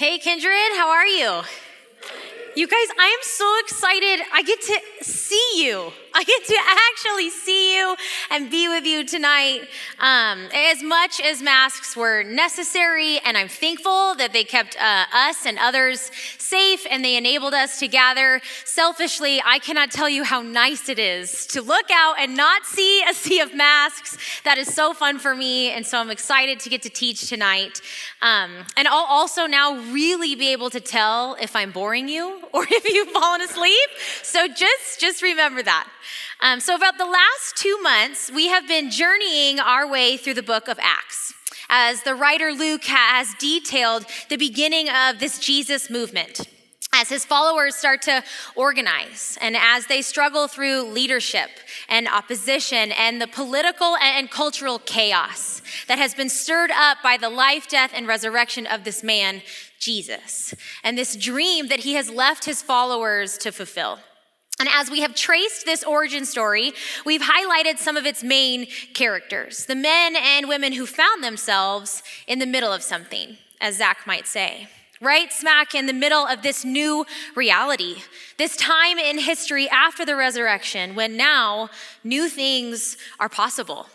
Hey, Kindred, how are you? You guys, I am so excited. I get to see you. I get to actually see you and be with you tonight. Um, as much as masks were necessary, and I'm thankful that they kept uh, us and others safe and they enabled us to gather. Selfishly, I cannot tell you how nice it is to look out and not see a sea of masks. That is so fun for me, and so I'm excited to get to teach tonight. Um, and I'll also now really be able to tell if I'm boring you or if you've fallen asleep. So just just remember that. Um, so, about the last two months, we have been journeying our way through the book of Acts as the writer Luke has detailed the beginning of this Jesus movement. As his followers start to organize and as they struggle through leadership and opposition and the political and cultural chaos that has been stirred up by the life, death, and resurrection of this man, Jesus, and this dream that he has left his followers to fulfill. And as we have traced this origin story, we've highlighted some of its main characters, the men and women who found themselves in the middle of something, as Zach might say. Right smack in the middle of this new reality, this time in history after the resurrection, when now new things are possible.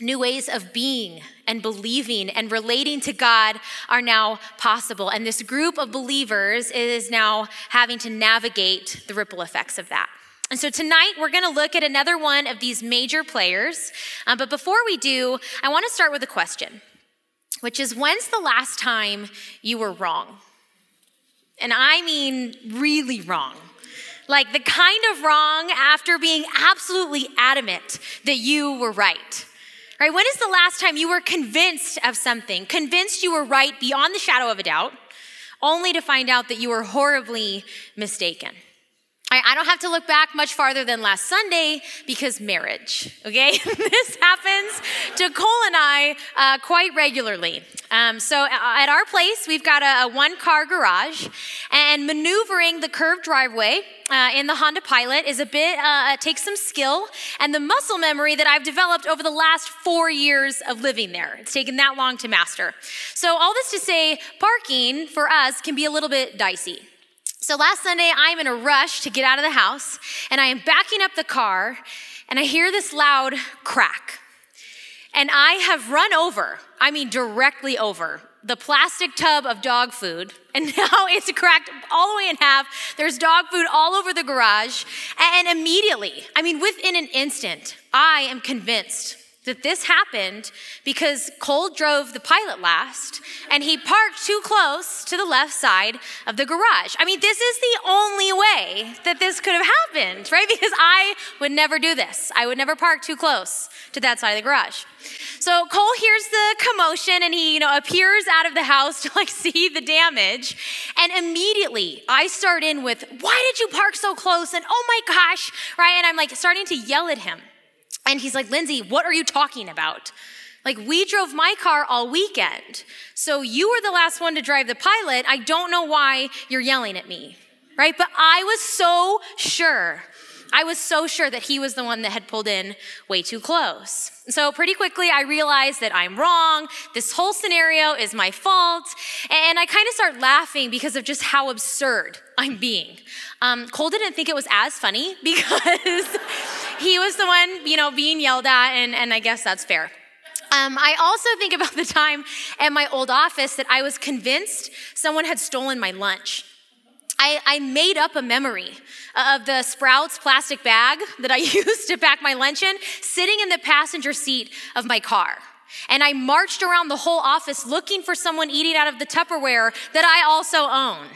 New ways of being and believing and relating to God are now possible. And this group of believers is now having to navigate the ripple effects of that. And so tonight we're going to look at another one of these major players. Um, but before we do, I want to start with a question, which is when's the last time you were wrong? And I mean really wrong. Like the kind of wrong after being absolutely adamant that you were right. Right? When is the last time you were convinced of something, convinced you were right beyond the shadow of a doubt, only to find out that you were horribly mistaken? I, don't have to look back much farther than last Sunday because marriage, okay? this happens to Cole and I uh, quite regularly. Um, so uh, at our place, we've got a, a one car garage, and maneuvering the curved driveway uh, in the Honda Pilot is a bit, uh, takes some skill and the muscle memory that I've developed over the last four years of living there. It's taken that long to master. So, all this to say, parking for us can be a little bit dicey. So last Sunday, I'm in a rush to get out of the house, and I am backing up the car, and I hear this loud crack. And I have run over, I mean, directly over the plastic tub of dog food, and now it's cracked all the way in half. There's dog food all over the garage. And immediately, I mean, within an instant, I am convinced that this happened because Cole drove the pilot last and he parked too close to the left side of the garage. I mean, this is the only way that this could have happened, right? Because I would never do this. I would never park too close to that side of the garage. So Cole hears the commotion and he, you know, appears out of the house to like see the damage. And immediately I start in with, why did you park so close? And oh my gosh, right? And I'm like starting to yell at him. And he's like, Lindsay, what are you talking about? Like, we drove my car all weekend. So you were the last one to drive the pilot. I don't know why you're yelling at me, right? But I was so sure. I was so sure that he was the one that had pulled in way too close. So, pretty quickly, I realized that I'm wrong. This whole scenario is my fault. And I kind of start laughing because of just how absurd I'm being. Um, Cole didn't think it was as funny because he was the one, you know, being yelled at, and, and I guess that's fair. Um, I also think about the time at my old office that I was convinced someone had stolen my lunch. I, I, made up a memory of the Sprouts plastic bag that I used to pack my lunch in sitting in the passenger seat of my car. And I marched around the whole office looking for someone eating out of the Tupperware that I also own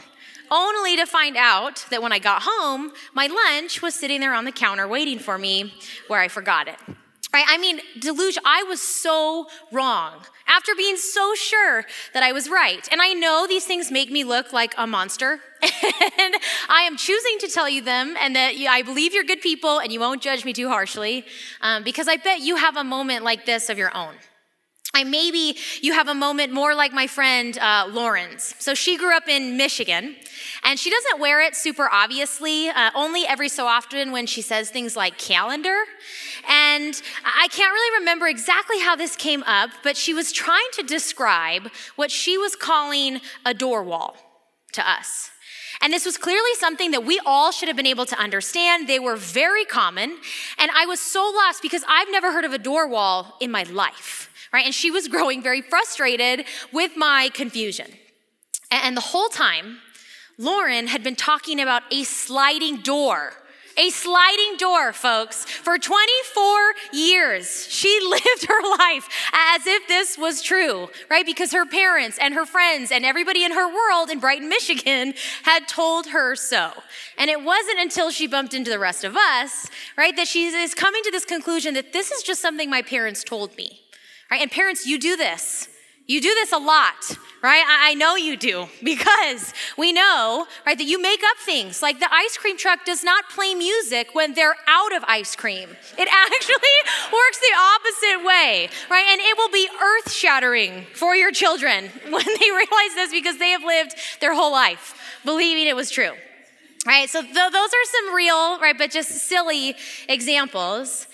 only to find out that when I got home, my lunch was sitting there on the counter waiting for me where I forgot it. Right? I mean, deluge, I was so wrong after being so sure that I was right. And I know these things make me look like a monster. and I am choosing to tell you them and that I believe you're good people and you won't judge me too harshly um, because I bet you have a moment like this of your own. I maybe you have a moment more like my friend uh, Lauren's. So she grew up in Michigan, and she doesn't wear it super obviously, uh, only every so often when she says things like calendar. And I can't really remember exactly how this came up, but she was trying to describe what she was calling a door wall to us. And this was clearly something that we all should have been able to understand. They were very common. And I was so lost because I've never heard of a door wall in my life, right? And she was growing very frustrated with my confusion. And the whole time, Lauren had been talking about a sliding door a sliding door, folks. For 24 years, she lived her life as if this was true, right? Because her parents and her friends and everybody in her world in Brighton, Michigan had told her so. And it wasn't until she bumped into the rest of us, right, that she is coming to this conclusion that this is just something my parents told me, right? And parents, you do this. You do this a lot, right? I know you do because we know, right, that you make up things. Like the ice cream truck does not play music when they're out of ice cream. It actually works the opposite way, right? And it will be earth shattering for your children when they realize this because they have lived their whole life believing it was true. Right? So th- those are some real, right, but just silly examples.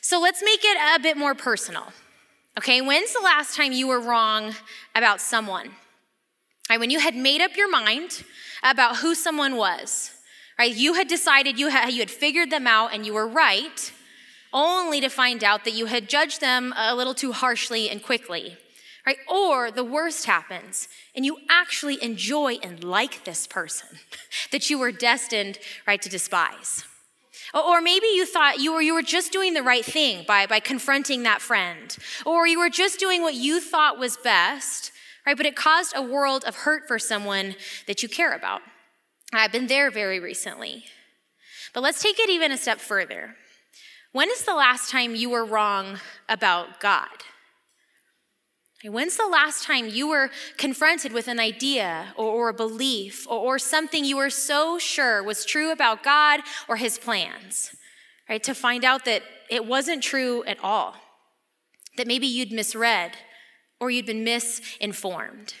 So let's make it a bit more personal. Okay, when's the last time you were wrong about someone? Right, when you had made up your mind about who someone was, right? You had decided you had, you had figured them out and you were right, only to find out that you had judged them a little too harshly and quickly, right? Or the worst happens and you actually enjoy and like this person that you were destined, right, to despise. Or maybe you thought you were, you were just doing the right thing by, by confronting that friend. Or you were just doing what you thought was best, right? But it caused a world of hurt for someone that you care about. I've been there very recently. But let's take it even a step further. When is the last time you were wrong about God? When's the last time you were confronted with an idea or, or a belief or, or, something you were so sure was true about God or his plans, right? To find out that it wasn't true at all, that maybe you'd misread or you'd been misinformed,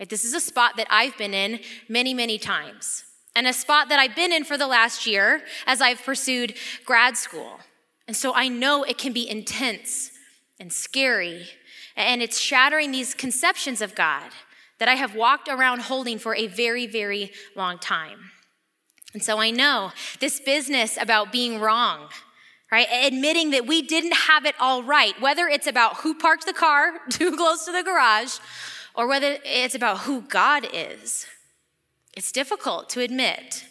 right? This is a spot that I've been in many, many times, and a spot that I've been in for the last year as I've pursued grad school. And so I know it can be intense and scary and it's shattering these conceptions of God that I have walked around holding for a very, very long time. And so I know this business about being wrong, right? Admitting that we didn't have it all right, whether it's about who parked the car too close to the garage or whether it's about who God is. It's difficult to admit.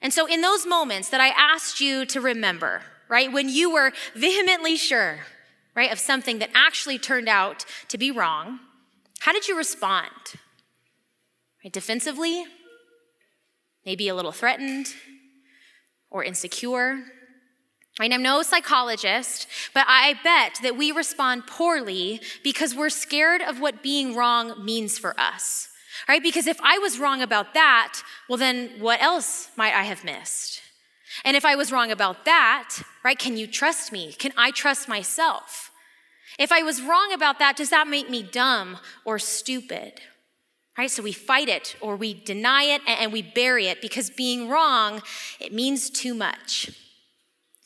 And so, in those moments that I asked you to remember, right, when you were vehemently sure right, of something that actually turned out to be wrong, how did you respond? Right, defensively? Maybe a little threatened or insecure? Right, I'm no psychologist, but I bet that we respond poorly because we're scared of what being wrong means for us. Right? Because if I was wrong about that, well, then what else might I have missed? And if I was wrong about that, right, can you trust me? Can I trust myself? If I was wrong about that, does that make me dumb or stupid? Right? So we fight it or we deny it and we bury it because being wrong, it means too much.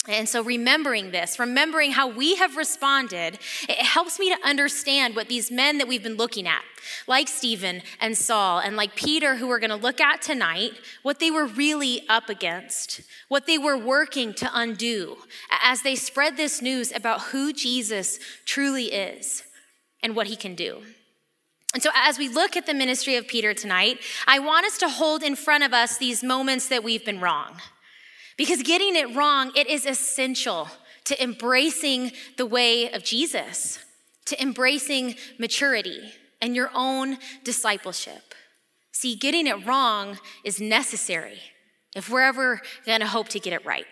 And so, remembering this, remembering how we have responded, it helps me to understand what these men that we've been looking at, like Stephen and Saul, and like Peter, who we're going to look at tonight, what they were really up against, what they were working to undo as they spread this news about who Jesus truly is and what he can do. And so, as we look at the ministry of Peter tonight, I want us to hold in front of us these moments that we've been wrong because getting it wrong, it is essential to embracing the way of Jesus, to embracing maturity and your own discipleship. See, getting it wrong is necessary if we're ever gonna hope to get it right.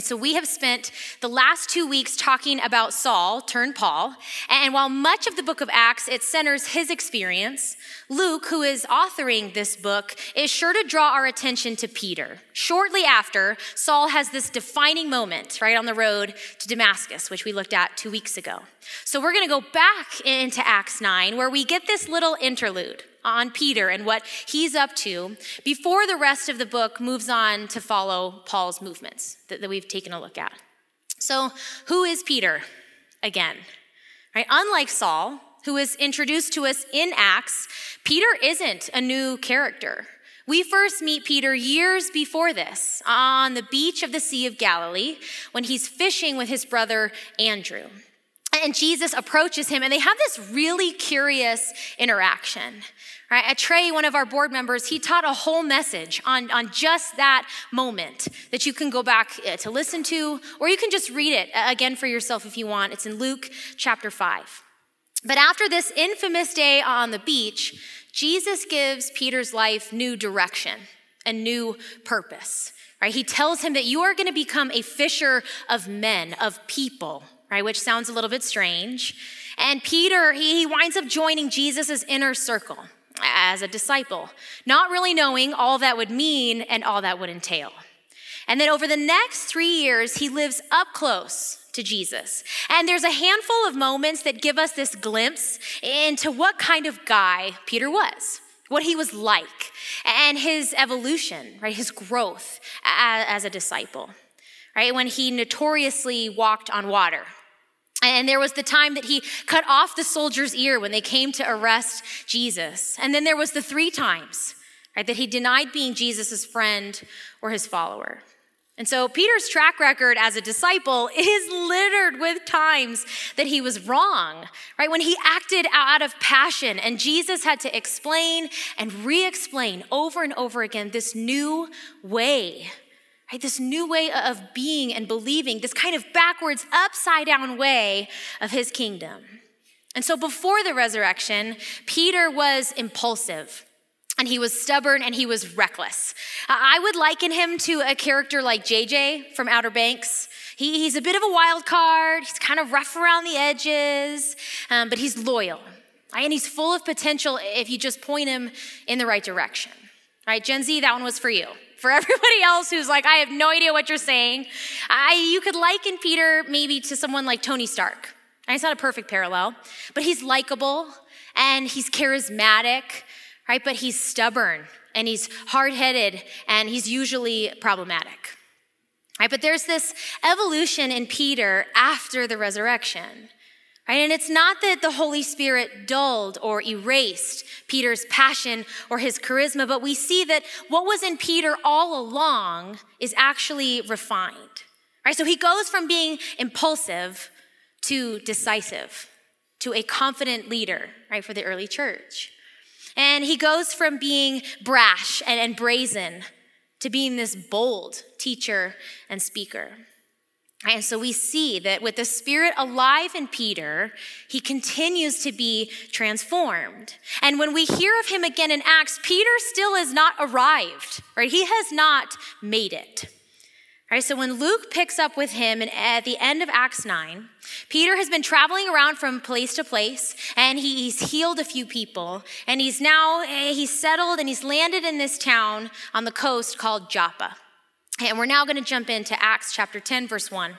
So we have spent the last two weeks talking about Saul turned Paul, and while much of the book of Acts it centers his experience, Luke, who is authoring this book, is sure to draw our attention to Peter. Shortly after, Saul has this defining moment right on the road to Damascus, which we looked at two weeks ago. So we're going to go back into Acts 9, where we get this little interlude on Peter and what he's up to before the rest of the book moves on to follow Paul's movements that, that we've taken a look at. So, who is Peter again? Right? Unlike Saul, who is introduced to us in Acts, Peter isn't a new character. We first meet Peter years before this on the beach of the Sea of Galilee when he's fishing with his brother Andrew. And Jesus approaches him, and they have this really curious interaction. Right? Trey, one of our board members, he taught a whole message on, on just that moment that you can go back uh, to listen to, or you can just read it uh, again for yourself if you want. It's in Luke chapter 5. But after this infamous day on the beach, Jesus gives Peter's life new direction and new purpose. Right? He tells him that you are going to become a fisher of men, of people, right? Which sounds a little bit strange. And Peter, he, he winds up joining Jesus' inner circle as a disciple, not really knowing all that would mean and all that would entail. And then over the next three years, he lives up close to Jesus. And there's a handful of moments that give us this glimpse into what kind of guy Peter was, what he was like, and his evolution, right? His growth as a disciple, right? When he notoriously walked on water. And there was the time that he cut off the soldier's ear when they came to arrest Jesus. And then there was the three times, right, that he denied being Jesus' friend or his follower. And so Peter's track record as a disciple is littered with times that he was wrong, right? When he acted out of passion and Jesus had to explain and re explain over and over again this new way, right? This new way of being and believing, this kind of backwards, upside down way of his kingdom. And so before the resurrection, Peter was impulsive and he was stubborn and he was reckless. I would liken him to a character like JJ from Outer Banks. He, he's a bit of a wild card, he's kind of rough around the edges, um, but he's loyal. And he's full of potential if you just point him in the right direction. Right, Gen Z, that one was for you. For everybody else who's like, I have no idea what you're saying, I, you could liken Peter maybe to someone like Tony Stark. It's not a perfect parallel, but he's likable and he's charismatic right? But he's stubborn and he's hard headed and he's usually problematic. Right? But there's this evolution in Peter after the resurrection. Right? And it's not that the Holy Spirit dulled or erased Peter's passion or his charisma, but we see that what was in Peter all along is actually refined. Right? So he goes from being impulsive to decisive, to a confident leader, right, for the early church. And he goes from being brash and, and brazen to being this bold teacher and speaker. And so we see that with the Spirit alive in Peter, he continues to be transformed. And when we hear of him again in Acts, Peter still has not arrived, right? He has not made it. Right, so when Luke picks up with him and at the end of Acts 9, Peter has been traveling around from place to place and he's healed a few people and he's now eh, he's settled and he's landed in this town on the coast called Joppa. And we're now going to jump into Acts chapter 10 verse 1.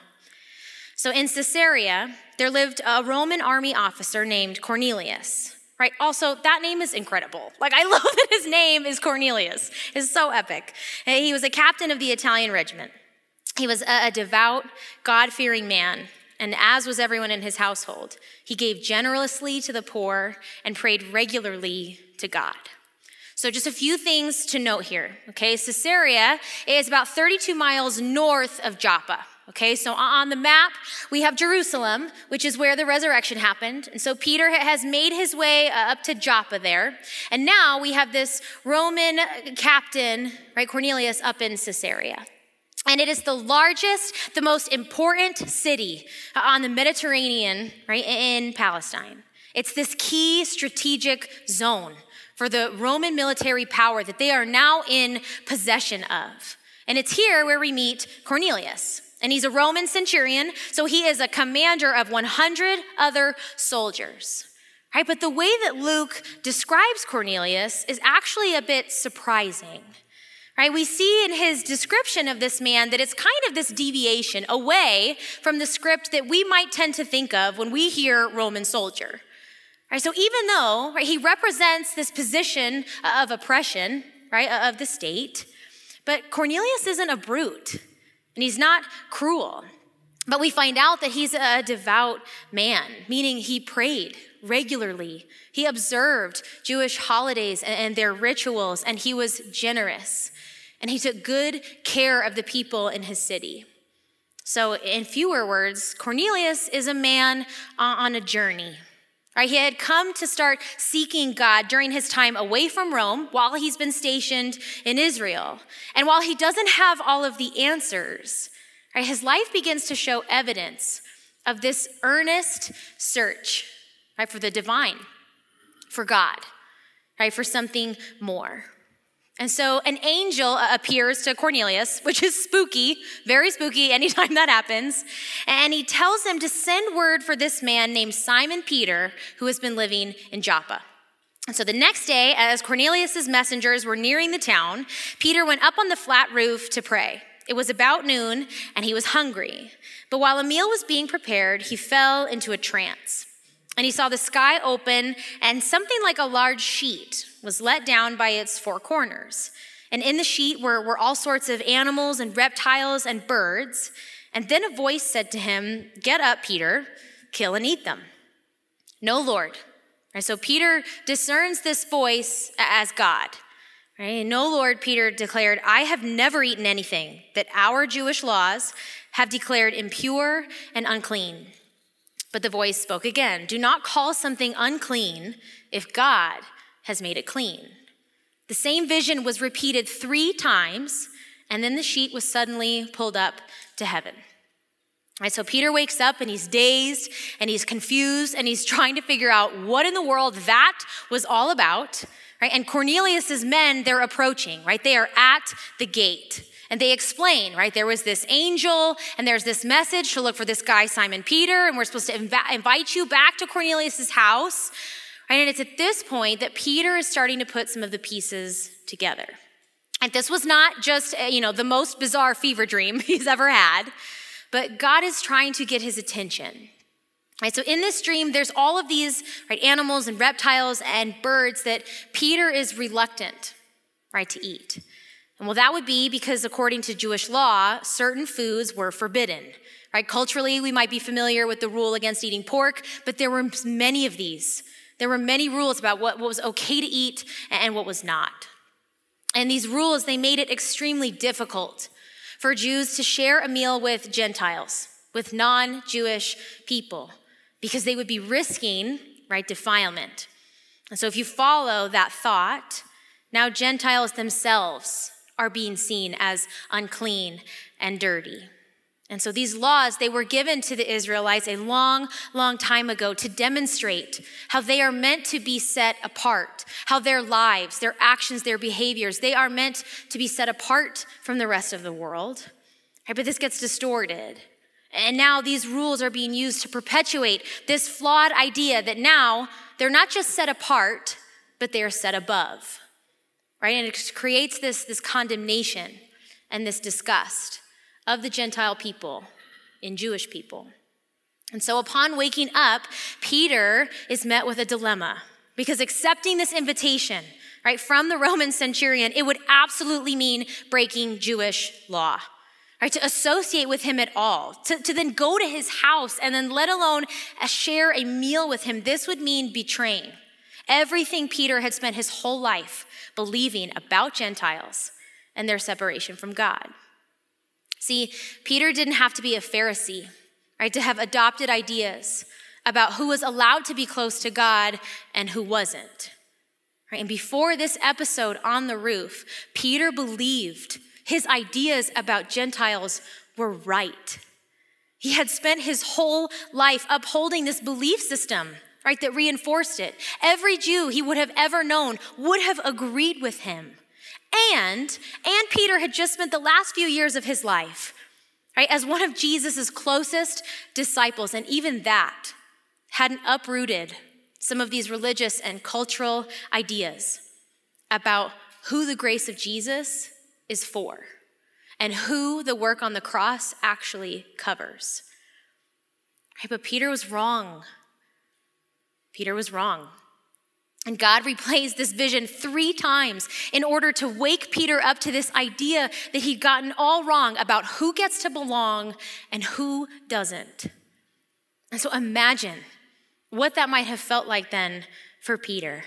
So in Caesarea, there lived a Roman army officer named Cornelius. Right? Also, that name is incredible. Like, I love that his name is Cornelius. It's so epic. He was a captain of the Italian regiment. He was a, devout, God fearing man, and as was everyone in his household, he gave generously to the poor and prayed regularly to God. So, just a few things to note here. Okay, Caesarea is about 32 miles north of Joppa. Okay, so on the map, we have Jerusalem, which is where the resurrection happened. And so Peter has made his way uh, up to Joppa there. And now we have this Roman captain, right, Cornelius, up in Caesarea. And it is the largest, the most important city on the Mediterranean, right, in Palestine. It's this key strategic zone for the Roman military power that they are now in possession of. And it's here where we meet Cornelius. And he's a Roman centurion, so he is a commander of 100 other soldiers. Right? But the way that Luke describes Cornelius is actually a bit surprising. Right? We see in his description of this man that it's kind of this deviation away from the script that we might tend to think of when we hear Roman soldier. Right? So even though right, he represents this position of oppression, right, of the state, but Cornelius isn't a brute and he's not cruel. But we find out that he's a devout man, meaning he prayed regularly. He observed Jewish holidays and their rituals, and he was generous. And he took good care of the people in his city. So, in fewer words, Cornelius is a man uh, on a journey. Right? He had come to start seeking God during his time away from Rome while he's been stationed in Israel. And while he doesn't have all of the answers, right, his life begins to show evidence of this earnest search right, for the divine, for God, right, for something more. And so an angel uh, appears to Cornelius, which is spooky, very spooky anytime that happens. And he tells him to send word for this man named Simon Peter, who has been living in Joppa. And so the next day, as Cornelius's messengers were nearing the town, Peter went up on the flat roof to pray. It was about noon, and he was hungry. But while a meal was being prepared, he fell into a trance. And he saw the sky open, and something like a large sheet was let down by its four corners. And in the sheet were, were all sorts of animals and reptiles and birds. And then a voice said to him, Get up, Peter, kill and eat them. No, Lord. Right, so Peter discerns this voice as God. Right? No, Lord, Peter declared, I have never eaten anything that our Jewish laws have declared impure and unclean. But the voice spoke again Do not call something unclean if God has made it clean. The same vision was repeated three times, and then the sheet was suddenly pulled up to heaven. Right, so Peter wakes up and he's dazed and he's confused and he's trying to figure out what in the world that was all about. Right? And Cornelius's men, they're approaching, right? They are at the gate. And they explain, right? There was this angel, and there's this message to look for this guy, Simon Peter, and we're supposed to inv- invite you back to Cornelius's house. Right? And it's at this point that Peter is starting to put some of the pieces together. And this was not just, uh, you know, the most bizarre fever dream he's ever had, but God is trying to get his attention. Right, so in this dream, there's all of these right, animals and reptiles and birds that Peter is reluctant, right, to eat. And well, that would be because according to Jewish law, certain foods were forbidden. Right? Culturally, we might be familiar with the rule against eating pork, but there were many of these there were many rules about what, what was okay to eat and what was not. And these rules, they made it extremely difficult for Jews to share a meal with Gentiles, with non Jewish people, because they would be risking, right, defilement. And so if you follow that thought, now Gentiles themselves are being seen as unclean and dirty. And so these laws, they were given to the Israelites a long, long time ago to demonstrate how they are meant to be set apart, how their lives, their actions, their behaviors, they are meant to be set apart from the rest of the world. Right, but this gets distorted. And now these rules are being used to perpetuate this flawed idea that now they're not just set apart, but they are set above. Right? And it creates this, this condemnation and this disgust of the Gentile people in Jewish people. And so upon waking up, Peter is met with a dilemma because accepting this invitation, right, from the Roman centurion, it would absolutely mean breaking Jewish law. Right, to associate with him at all, to, to then go to his house and then let alone uh, share a meal with him, this would mean betraying everything Peter had spent his whole life believing about Gentiles and their separation from God. See, Peter didn't have to be a Pharisee, right, to have adopted ideas about who was allowed to be close to God and who wasn't. Right? And before this episode on the roof, Peter believed his ideas about Gentiles were right. He had spent his whole life upholding this belief system, right, that reinforced it. Every Jew he would have ever known would have agreed with him. And, and Peter had just spent the last few years of his life, right, as one of Jesus' closest disciples. And even that hadn't uprooted some of these religious and cultural ideas about who the grace of Jesus is for and who the work on the cross actually covers. Right, but Peter was wrong. Peter was wrong. And God replays this vision three times in order to wake Peter up to this idea that he'd gotten all wrong about who gets to belong and who doesn't. And so imagine what that might have felt like then for Peter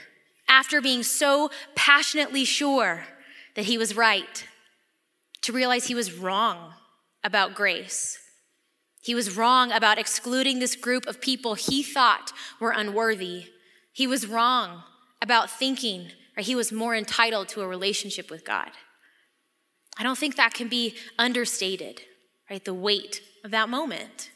after being so passionately sure that he was right, to realize he was wrong about grace. He was wrong about excluding this group of people he thought were unworthy. He was wrong about thinking or he was more entitled to a relationship with God. I don't think that can be understated, right? The weight of that moment.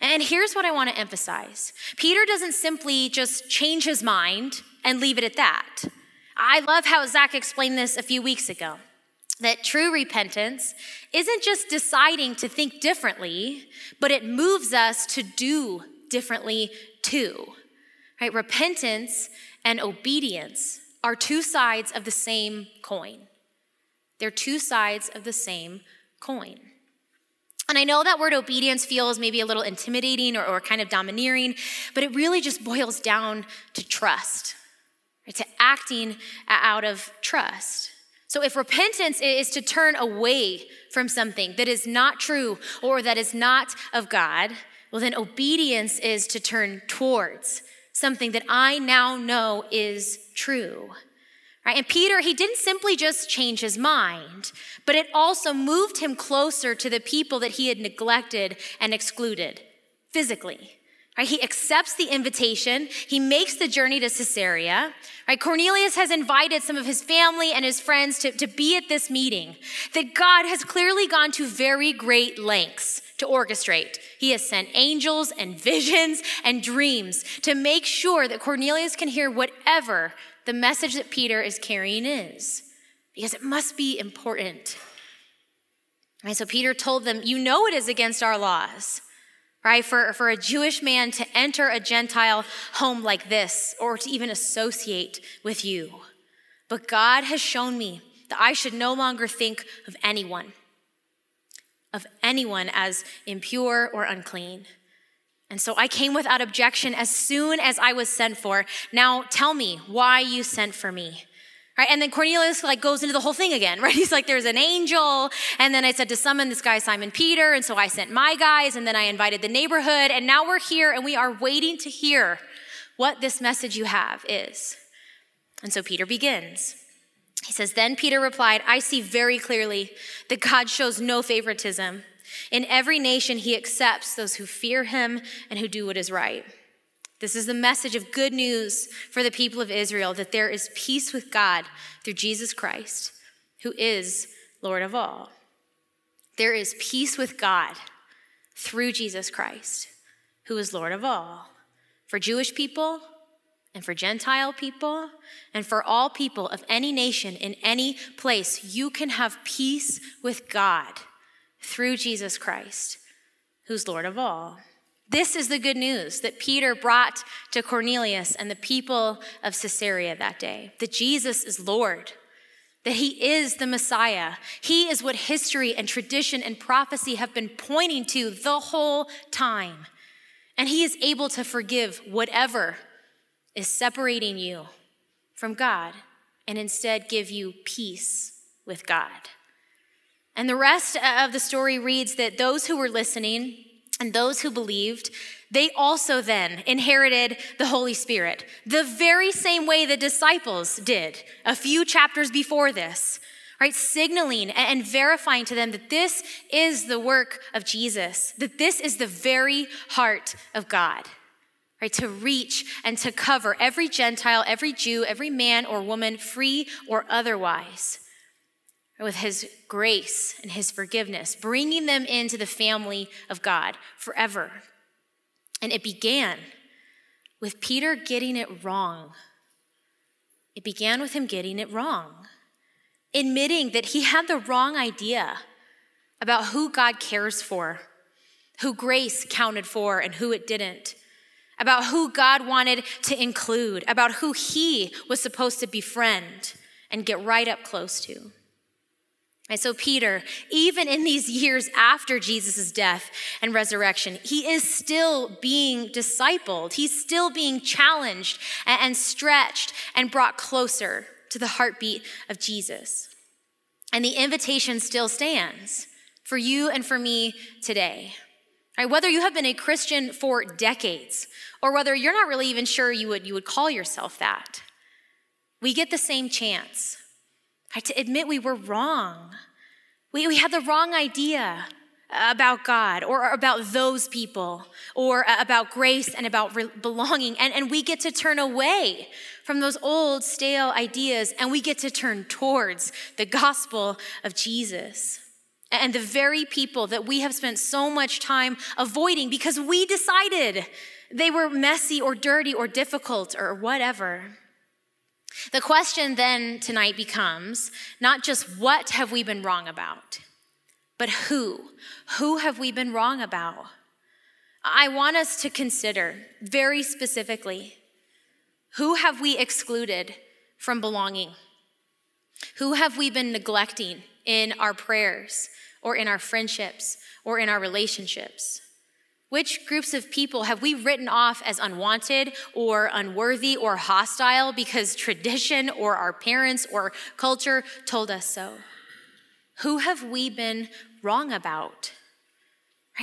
And here's what I want to emphasize Peter doesn't simply just change his mind and leave it at that. I love how Zach explained this a few weeks ago that true repentance isn't just deciding to think differently, but it moves us to do differently too. Right? Repentance and obedience are two sides of the same coin. They're two sides of the same coin. And I know that word obedience feels maybe a little intimidating or, or kind of domineering, but it really just boils down to trust, to acting out of trust. So if repentance is to turn away from something that is not true or that is not of God, well, then obedience is to turn towards something that I now know is true. Right? And Peter, he didn't simply just change his mind, but it also moved him closer to the people that he had neglected and excluded physically. Right? He accepts the invitation. He makes the journey to Caesarea. Right? Cornelius has invited some of his family and his friends to, to be at this meeting that God has clearly gone to very great lengths to orchestrate. He has sent angels and visions and dreams to make sure that Cornelius can hear whatever the message that Peter is carrying is, because it must be important. Right, so Peter told them, You know it is against our laws, right? For, for a Jewish man to enter a Gentile home like this or to even associate with you. But God has shown me that I should no longer think of anyone, of anyone as impure or unclean. And so I came without objection as soon as I was sent for. Now tell me why you sent for me. Right? And then Cornelius like goes into the whole thing again, right? He's like, there's an angel. And then I said to summon this guy, Simon Peter. And so I sent my guys and then I invited the neighborhood. And now we're here and we are waiting to hear what this message you have is. And so Peter begins. He says, Then Peter replied, I see very clearly that God shows no favoritism. In every nation, he accepts those who fear him and who do what is right. This is the message of good news for the people of Israel that there is peace with God through Jesus Christ, who is Lord of all. There is peace with God through Jesus Christ, who is Lord of all. For Jewish people and for Gentile people and for all people of any nation in any place, you can have peace with God through Jesus Christ, who's Lord of all. This is the good news that Peter brought to Cornelius and the people of Caesarea that day that Jesus is Lord, that he is the Messiah. He is what history and tradition and prophecy have been pointing to the whole time. And he is able to forgive whatever is separating you from God and instead give you peace with God. And the rest of the story reads that those who were listening and those who believed, they also then inherited the Holy Spirit, the very same way the disciples did a few chapters before this, right? Signaling and verifying to them that this is the work of Jesus, that this is the very heart of God, right? To reach and to cover every Gentile, every Jew, every man or woman, free or otherwise with his grace and his forgiveness, bringing them into the family of God forever. And it began with Peter getting it wrong. It began with him getting it wrong, admitting that he had the wrong idea about who God cares for, who grace counted for, and who it didn't, about who God wanted to include, about who he was supposed to befriend and get right up close to. And so, Peter, even in these years after Jesus' death and resurrection, he is still being discipled. He's still being challenged and stretched and brought closer to the heartbeat of Jesus. And the invitation still stands for you and for me today. Right, whether you have been a Christian for decades or whether you're not really even sure you would, you would call yourself that, we get the same chance right, to admit we were wrong. We, we had the wrong idea about God or about those people or about grace and about re- belonging. And, and we get to turn away from those old, stale ideas and we get to turn towards the gospel of Jesus. And the very people that we have spent so much time avoiding because we decided they were messy or dirty or difficult or whatever. The question then tonight becomes not just what have we been wrong about, but who? Who have we been wrong about? I want us to consider very specifically who have we excluded from belonging? Who have we been neglecting in our prayers or in our friendships or in our relationships? Which groups of people have we written off as unwanted or unworthy or hostile because tradition or our parents or culture told us so? Who have we been wrong about?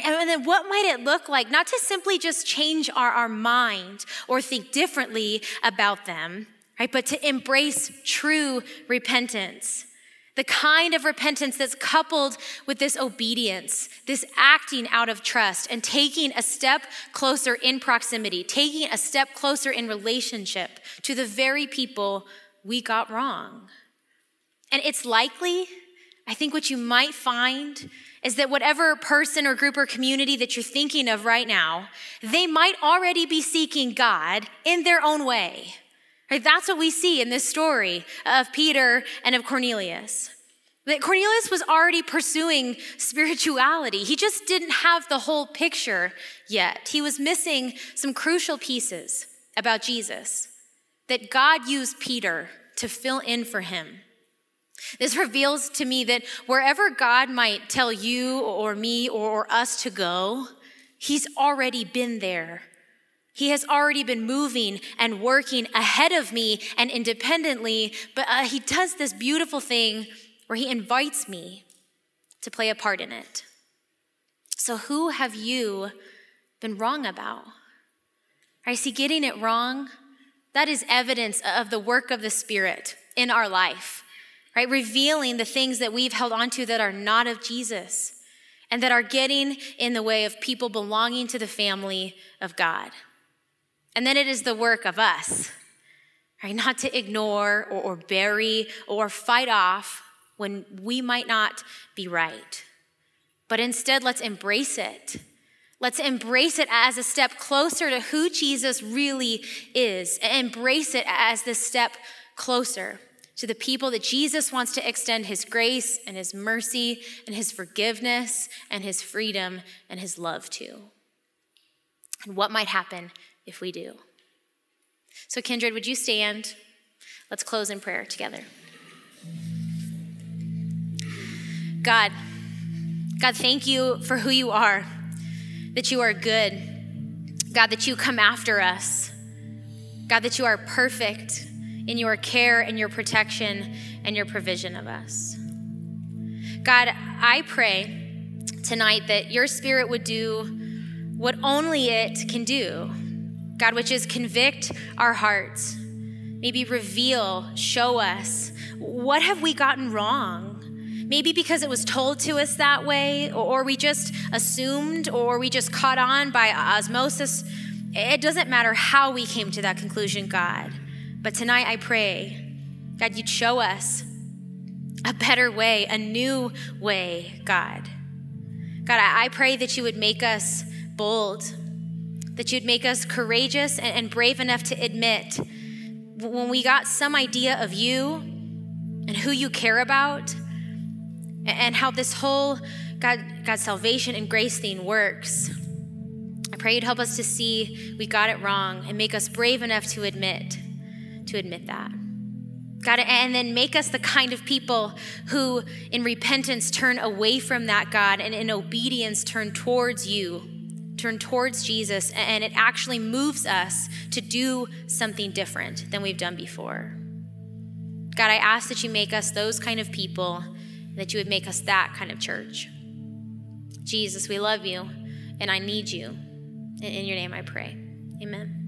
And then what might it look like not to simply just change our, our mind or think differently about them, right? But to embrace true repentance the kind of repentance that's coupled with this obedience, this acting out of trust, and taking a step closer in proximity, taking a step closer in relationship to the very people we got wrong. And it's likely, I think what you might find is that whatever person or group or community that you're thinking of right now, they might already be seeking God in their own way. Right? That's what we see in this story of Peter and of Cornelius. That Cornelius was already pursuing spirituality. He just didn't have the whole picture yet. He was missing some crucial pieces about Jesus that God used Peter to fill in for him. This reveals to me that wherever God might tell you or me or us to go, He's already been there he has already been moving and working ahead of me and independently, but uh, he does this beautiful thing where he invites me to play a part in it. So, who have you been wrong about? I see getting it wrong. That is evidence of the work of the Spirit in our life, right? Revealing the things that we've held onto that are not of Jesus and that are getting in the way of people belonging to the family of God. And then it is the work of us, right? Not to ignore or, or bury or fight off when we might not be right. But instead, let's embrace it. Let's embrace it as a step closer to who Jesus really is. Embrace it as the step closer to the people that Jesus wants to extend his grace and his mercy and his forgiveness and his freedom and his love to. And what might happen if we do. So, Kindred, would you stand? Let's close in prayer together. God, God, thank you for who you are, that you are good. God, that you come after us. God, that you are perfect in your care and your protection and your provision of us. God, I pray tonight that your spirit would do what only it can do God, which is convict our hearts, maybe reveal, show us what have we gotten wrong? Maybe because it was told to us that way, or we just assumed, or we just caught on by osmosis. It doesn't matter how we came to that conclusion, God. But tonight I pray, God, you'd show us a better way, a new way, God. God, I pray that you would make us bold, that you'd make us courageous and, brave enough to admit when we got some idea of you and who you care about and how this whole God, God's salvation and grace thing works. I pray you'd help us to see we got it wrong and make us brave enough to admit, to admit that. God, and then make us the kind of people who, in repentance, turn away from that, God, and in obedience, turn towards you, turn towards Jesus, and it actually moves us to do something different than we've done before. God, I ask that you make us those kind of people, that you would make us that kind of church. Jesus, we love you, and I need you. In your name I pray. Amen.